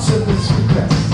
answer this request.